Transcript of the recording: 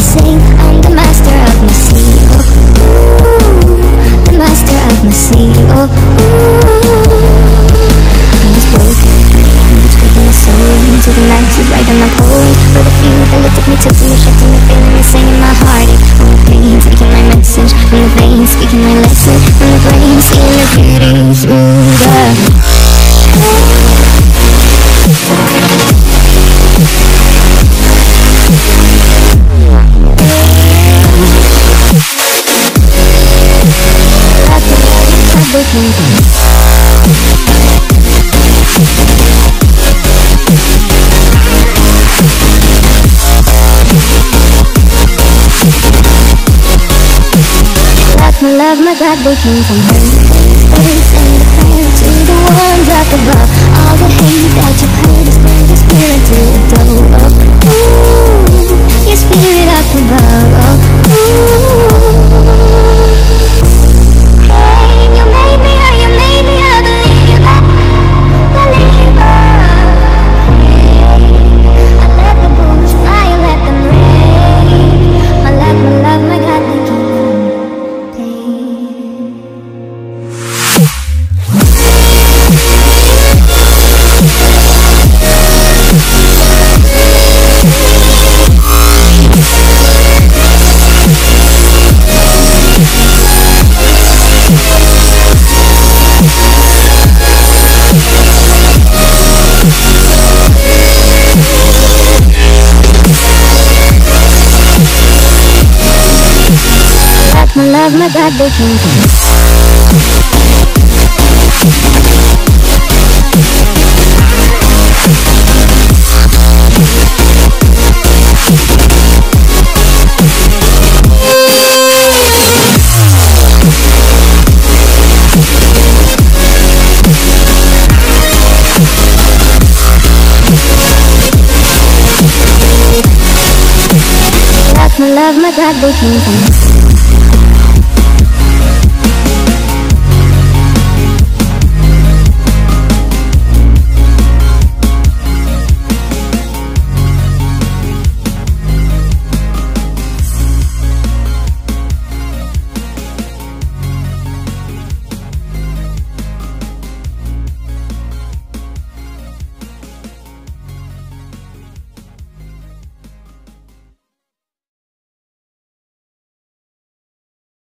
sing I'm the master of my sea the master of my sea I was broken. Soul Into the night on my For the few that looked at me, took to me, me Feeling singing my taking my message. From the speaking my lesson. From the brain, seeing the beauty Love my God, they came from Praise and the prayer to the ones up above All the hate that you heard my love, my God, they from Love my love, my God, they